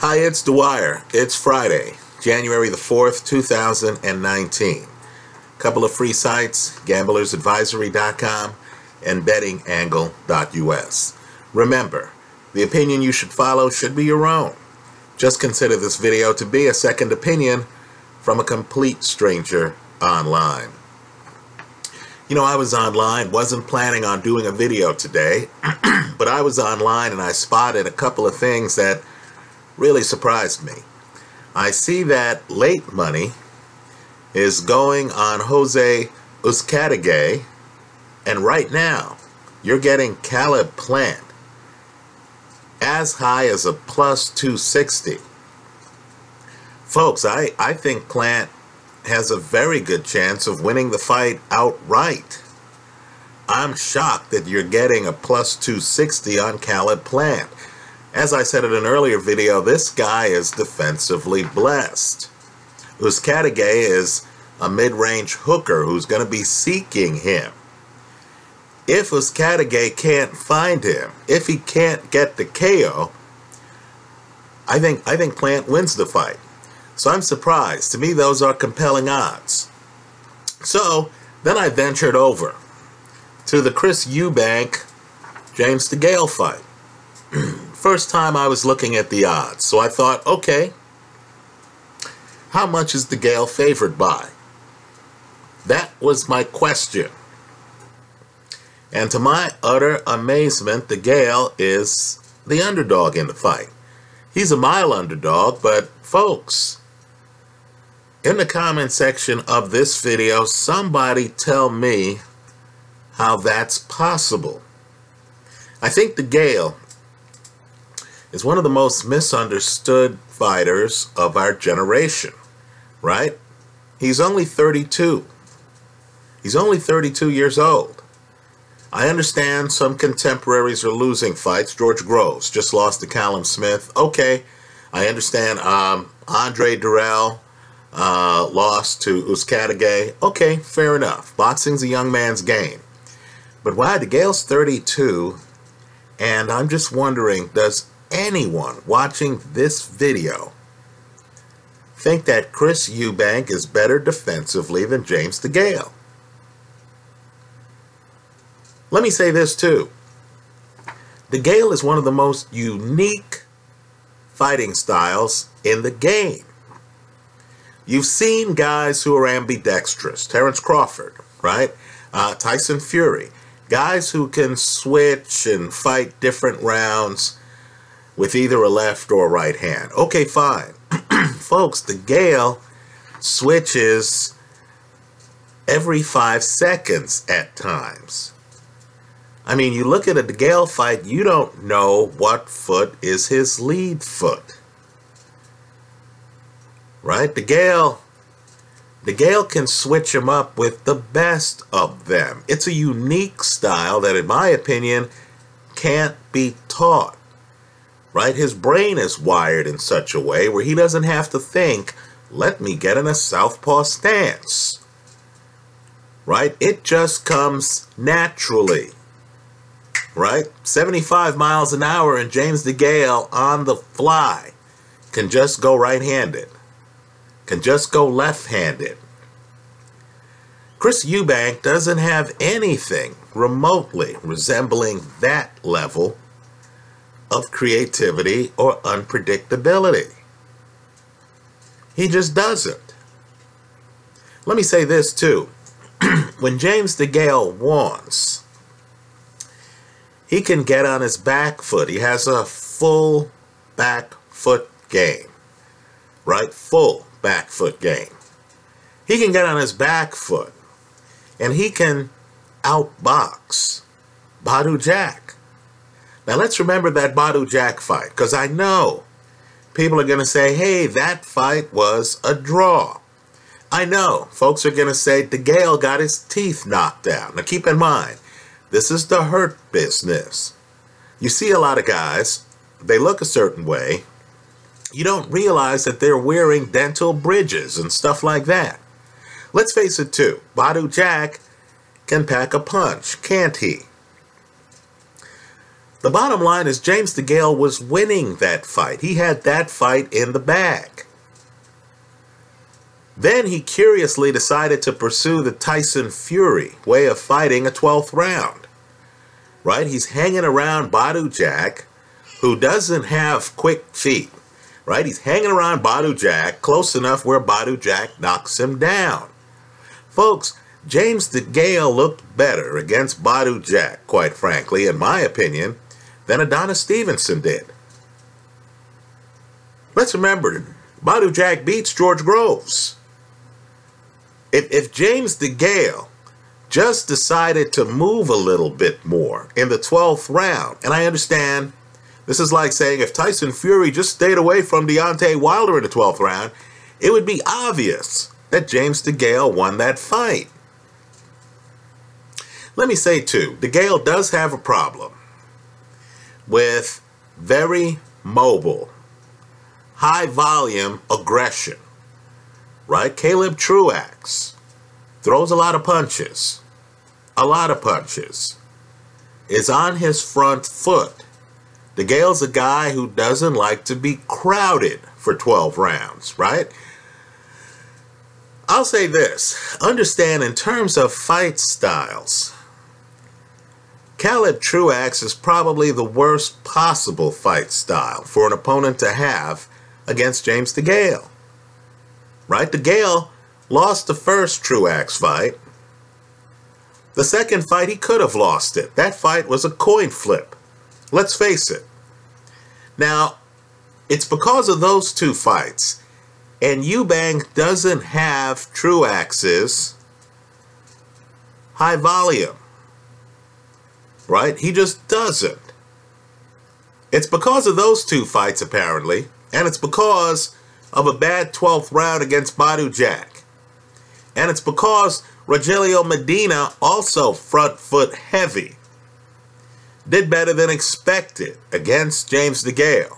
Hi, it's Dwyer. It's Friday, January the 4th, 2019. A Couple of free sites, gamblersadvisory.com and bettingangle.us. Remember, the opinion you should follow should be your own. Just consider this video to be a second opinion from a complete stranger online. You know, I was online, wasn't planning on doing a video today, but I was online and I spotted a couple of things that really surprised me. I see that late money is going on Jose Uzcategui, and right now you're getting Caleb Plant as high as a plus 260. Folks, I, I think Plant has a very good chance of winning the fight outright. I'm shocked that you're getting a plus 260 on Caleb Plant. As I said in an earlier video, this guy is defensively blessed. Uzcategui is a mid-range hooker who's going to be seeking him. If Uzcategui can't find him, if he can't get the KO, I think I think Plant wins the fight. So I'm surprised. To me, those are compelling odds. So then I ventured over to the Chris Eubank James DeGale fight. First time I was looking at the odds. So I thought, okay, how much is DeGale favored by? That was my question. And to my utter amazement, DeGale is the underdog in the fight. He's a mile underdog, but folks, in the comment section of this video, somebody tell me how that's possible. I think DeGale is one of the most misunderstood fighters of our generation, right? He's only 32. He's only 32 years old. I understand some contemporaries are losing fights. George Groves just lost to Callum Smith. Okay, I understand um, Andre Dirrell uh, lost to Uzcategui. Okay, fair enough. Boxing's a young man's game. But why? The DeGale's 32, and I'm just wondering, does anyone watching this video think that Chris Eubank is better defensively than James DeGale? Let me say this too. DeGale is one of the most unique fighting styles in the game. You've seen guys who are ambidextrous. Terence Crawford, right? Uh, Tyson Fury. Guys who can switch and fight different rounds with either a left or a right hand. Okay, fine. Folks, DeGale switches every five seconds at times. I mean, you look at a Gale fight, you don't know what foot is his lead foot right? DeGale, the Gale can switch him up with the best of them. It's a unique style that, in my opinion, can't be taught, right? His brain is wired in such a way where he doesn't have to think, let me get in a southpaw stance, right? It just comes naturally, right? 75 miles an hour and James DeGale on the fly can just go right-handed can just go left-handed. Chris Eubank doesn't have anything remotely resembling that level of creativity or unpredictability. He just doesn't. Let me say this too. when James DeGale wants, he can get on his back foot. He has a full back foot game, right? Full back foot game. He can get on his back foot and he can outbox Badou Jack. Now let's remember that Badou Jack fight because I know people are going to say, hey, that fight was a draw. I know folks are going to say DeGale got his teeth knocked out. Now keep in mind, this is the hurt business. You see a lot of guys, they look a certain way, you don't realize that they're wearing dental bridges and stuff like that. Let's face it too, Badou Jack can pack a punch, can't he? The bottom line is James DeGale was winning that fight. He had that fight in the bag. Then he curiously decided to pursue the Tyson Fury way of fighting a 12th round. Right? He's hanging around Badou Jack, who doesn't have quick feet. Right? He's hanging around Badou Jack close enough where Badou Jack knocks him down. Folks, James DeGale looked better against Badou Jack, quite frankly, in my opinion, than Adonis Stevenson did. Let's remember, Badou Jack beats George Groves. If, if James DeGale just decided to move a little bit more in the 12th round, and I understand this is like saying if Tyson Fury just stayed away from Deontay Wilder in the 12th round, it would be obvious that James DeGale won that fight. Let me say too, DeGale does have a problem with very mobile, high volume aggression right? Caleb Truax throws a lot of punches, a lot of punches, is on his front foot. The DeGale's a guy who doesn't like to be crowded for 12 rounds, right? I'll say this understand in terms of fight styles, Caleb Truax is probably the worst possible fight style for an opponent to have against James DeGale right? DeGale lost the first Truax fight. The second fight, he could have lost it. That fight was a coin flip. Let's face it. Now, it's because of those two fights, and Eubank doesn't have Truax's high volume. Right? He just doesn't. It's because of those two fights, apparently, and it's because of a bad 12th round against Badou Jack. And it's because Rogelio Medina, also front foot heavy, did better than expected against James DeGale.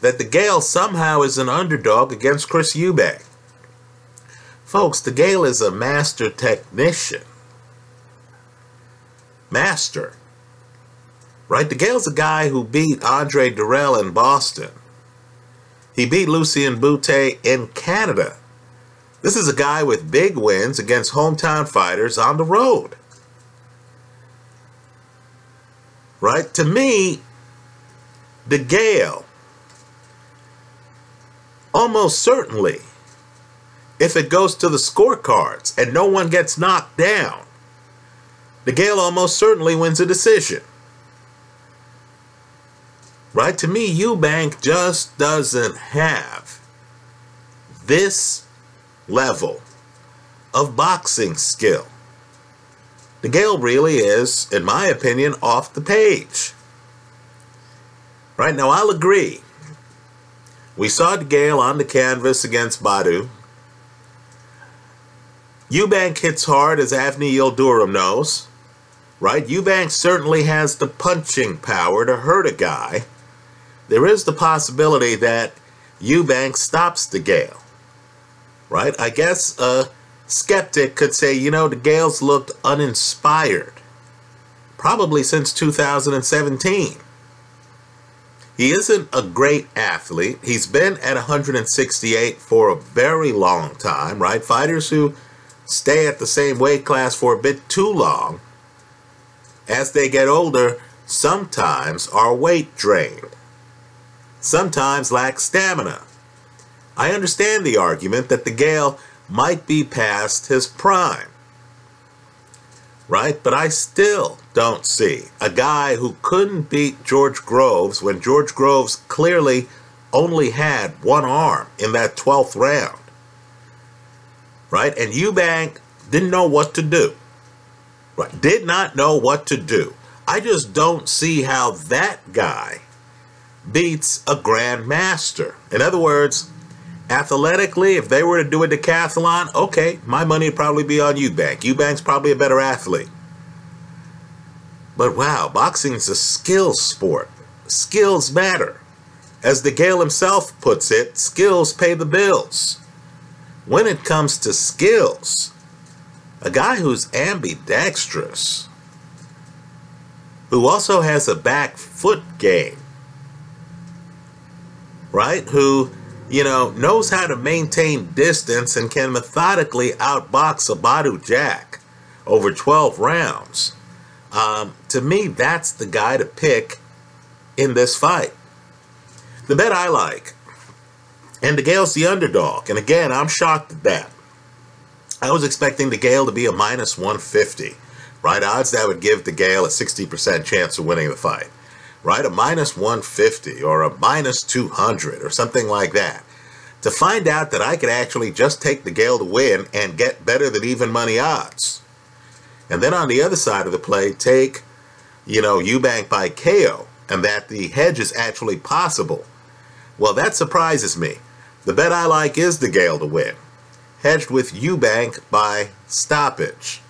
That DeGale somehow is an underdog against Chris Eubank. Folks, DeGale is a master technician. Master. Right? DeGale's a guy who beat Andre Dirrell in Boston. He beat Lucian Bute in Canada. This is a guy with big wins against hometown fighters on the road. Right? To me, DeGale, almost certainly, if it goes to the scorecards and no one gets knocked down, DeGale almost certainly wins a decision. Right? To me, Eubank just doesn't have this level of boxing skill. DeGale really is, in my opinion, off the page. Right now, I'll agree. We saw DeGale on the canvas against Badou. Eubank hits hard, as Avni Yildirim knows. Right? Eubank certainly has the punching power to hurt a guy there is the possibility that Eubank stops DeGale. Right? I guess a skeptic could say, you know, DeGale's looked uninspired. Probably since 2017. He isn't a great athlete. He's been at 168 for a very long time, right? Fighters who stay at the same weight class for a bit too long, as they get older, sometimes are weight drained sometimes lack stamina. I understand the argument that DeGale might be past his prime. Right? But I still don't see a guy who couldn't beat George Groves when George Groves clearly only had one arm in that 12th round. Right? And Eubank didn't know what to do. Right? Did not know what to do. I just don't see how that guy beats a grandmaster. In other words, athletically, if they were to do a decathlon, okay, my money would probably be on Eubank. Eubank's probably a better athlete. But wow, boxing's a skills sport. Skills matter. As DeGale himself puts it, skills pay the bills. When it comes to skills, a guy who's ambidextrous, who also has a back foot game, right? Who, you know, knows how to maintain distance and can methodically outbox a Badou Jack over 12 rounds. Um, to me, that's the guy to pick in this fight. The bet I like, and DeGale's the underdog. And again, I'm shocked at that. I was expecting DeGale to be a minus 150, right? Odds that would give DeGale a 60% chance of winning the fight, right? A minus 150 or a minus 200 or something like that. To find out that I could actually just take DeGale to win and get better than even money odds. And then on the other side of the play, take, you know, Eubank by KO and that the hedge is actually possible. Well, that surprises me. The bet I like is DeGale to win hedged with Eubank by stoppage.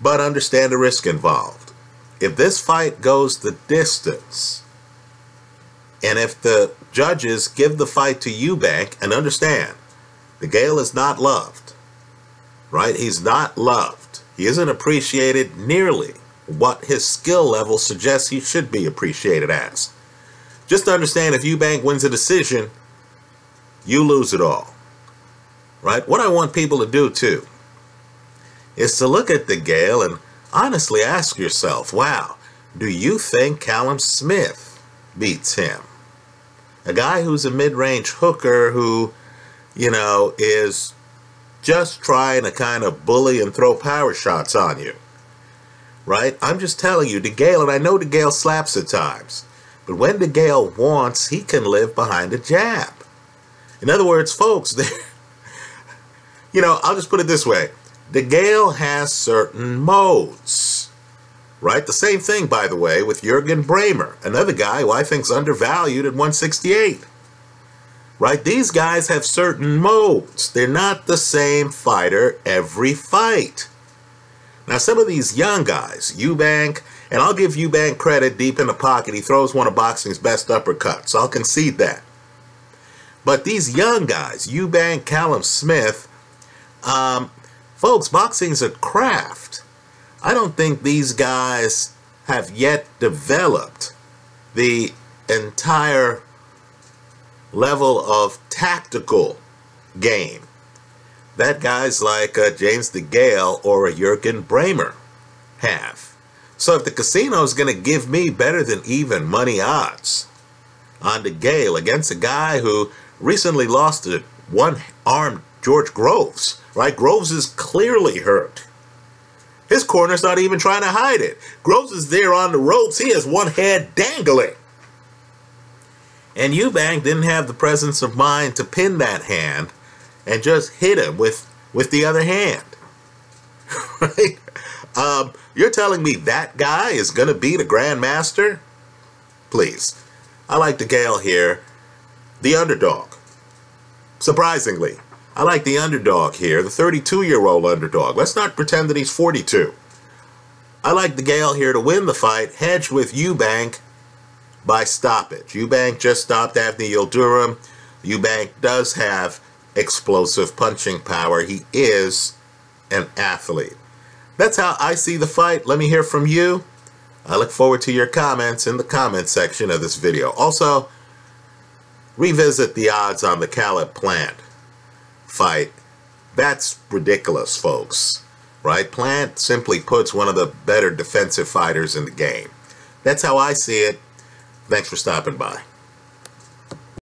But understand the risk involved. If this fight goes the distance, and if the judges give the fight to Eubank, and understand, DeGale is not loved, right? He's not loved. He isn't appreciated nearly what his skill level suggests he should be appreciated as. Just understand if Eubank wins a decision, you lose it all right? What I want people to do too is to look at DeGale and honestly ask yourself, wow, do you think Callum Smith beats him? A guy who's a mid-range hooker who, you know, is just trying to kind of bully and throw power shots on you. Right? I'm just telling you, DeGale, and I know DeGale slaps at times, but when DeGale wants, he can live behind a jab. In other words, folks, there you know, I'll just put it this way. DeGale has certain modes. Right? The same thing, by the way, with Jurgen Brähmer, another guy who I think's undervalued at 168. Right? These guys have certain modes. They're not the same fighter every fight. Now, some of these young guys, Eubank, and I'll give Eubank credit deep in the pocket. He throws one of boxing's best uppercuts. I'll concede that. But these young guys, Eubank, Callum Smith, um, folks, boxing's a craft. I don't think these guys have yet developed the entire level of tactical game that guys like uh, James DeGale or a Jurgen Brähmer have. So if the casino is going to give me better than even money odds on DeGale against a guy who recently lost a one-armed George Groves, right? Groves is clearly hurt. His corner's not even trying to hide it. Groves is there on the ropes. He has one head dangling. And Eubank didn't have the presence of mind to pin that hand and just hit him with, with the other hand. right? Um, you're telling me that guy is going to be the Grandmaster? Please. I like DeGale here. The underdog. Surprisingly. I like the underdog here, the 32-year-old underdog. Let's not pretend that he's 42. I like DeGale here to win the fight, hedged with Eubank by stoppage. Eubank just stopped Avni Yildirim. Eubank does have explosive punching power. He is an athlete. That's how I see the fight. Let me hear from you. I look forward to your comments in the comment section of this video. Also, revisit the odds on the Caleb Plant fight. That's ridiculous, folks. Right? Plant simply puts one of the better defensive fighters in the game. That's how I see it. Thanks for stopping by.